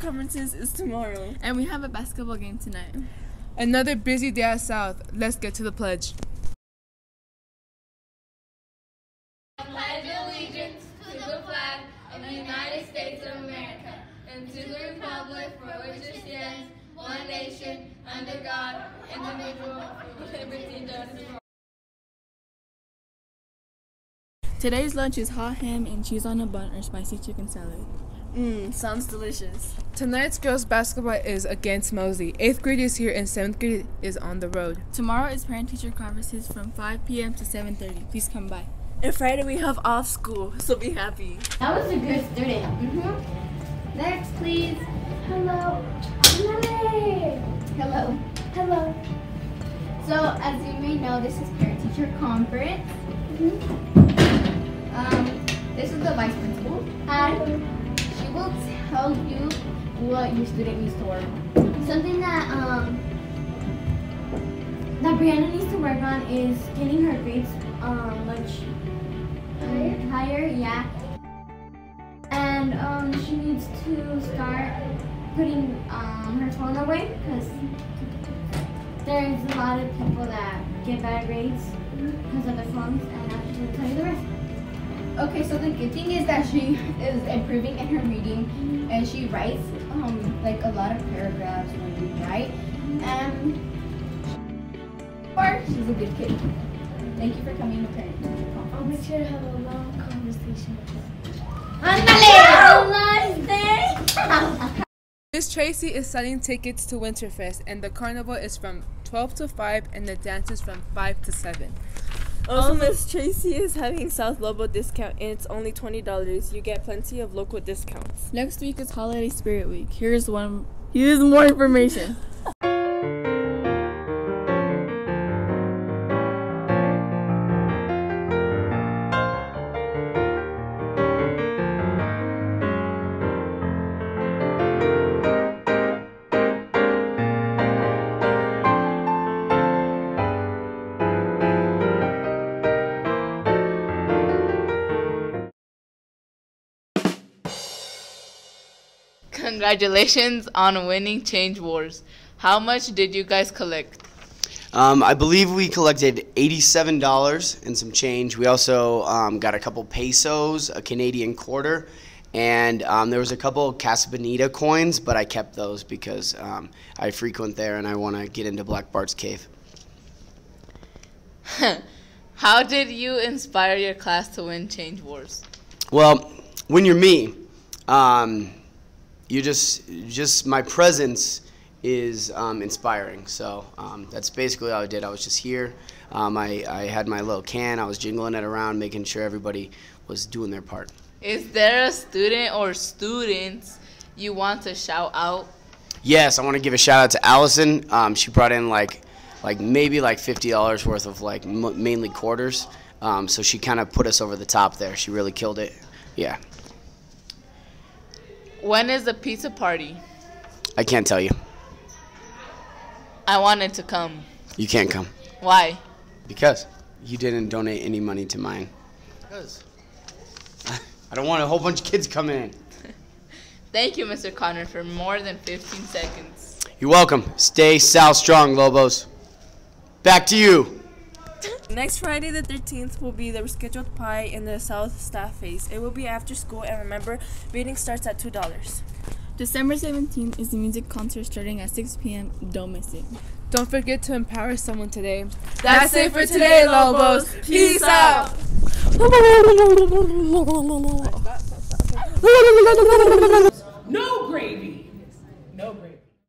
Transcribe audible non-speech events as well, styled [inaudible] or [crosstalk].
conferences is tomorrow. And we have a basketball game tonight. Another busy day at South. Let's get to the pledge. pledge allegiance to the flag of the United States of America and to the republic for which it stands, one nation, under God, indivisible, with liberty and justice for all. Today's lunch is hot ham and cheese on a bun or spicy chicken salad. Mmm, sounds delicious. Tonight's girls basketball is against Mosley. 8th grade is here and 7th grade is on the road. Tomorrow is parent teacher conferences from 5 p.m. to 7:30. Please come by. And Friday we have off school, [laughs] so be happy. That was a good student. Mm-hmm. Next, please. Hello. Hello. Hello. Hello. So, as you may know, this is parent-teacher conference. Um, this is the vice principal. Hi. Will tell you what your student needs to work on. Something that um that Brianna needs to work on is getting her grades um much higher. Higher, yeah. And um, she needs to start putting um, her phone away because there's a lot of people that get bad grades because of their phones, and now she's gonna tell you the rest. Okay, so the good thing is that she [laughs] is improving in her reading, and she writes um, like a lot of paragraphs when we write, and or she's a good kid. Thank you for coming to parent teacher conference. I'll make sure to have a long conversation with her. [laughs] Miss Tracy is selling tickets to Winterfest and the carnival is from 12 to 5 and the dance is from 5 to 7. Also, Miss Tracy is having South Lobo discount and it's only $20. You get plenty of local discounts. Next week is Holiday Spirit Week. Here's one. Here's more information. [laughs] Congratulations on winning Change Wars. How much did you guys collect? Um, I believe we collected $87 and some change. We also um, got a couple pesos, a Canadian quarter, and um, there was a couple Casa Bonita coins, but I kept those because um, I frequent there and I want to get into Black Bart's cave. [laughs] How did you inspire your class to win Change Wars? Well, when you're me, um, you just just my presence is um, inspiring. So um, that's basically all I did. I was just here. Um, I, I had my little can. I was jingling it around, making sure everybody was doing their part. Is there a student or students you want to shout out? Yes, I want to give a shout out to Allison. Um, she brought in like like maybe like fifty dollars worth of like m- mainly quarters. Um, so she kind of put us over the top there. She really killed it. Yeah, When is the pizza party? I can't tell you. I wanted to come. You can't come Why? because you didn't donate any money to mine. Because [laughs] I don't want a whole bunch of kids coming in. [laughs] Thank you, Mr. Connor, for more than 15 seconds. You're welcome. Stay South strong, Lobos. Back to you. Next Friday, the 13th, will be the rescheduled pie in the South Staff Face. It will be after school, and remember, reading starts at $2. December 17th is the music concert starting at 6 p.m. Don't miss it. Don't forget to empower someone today. That's it for today, Lobos. Peace out. [laughs]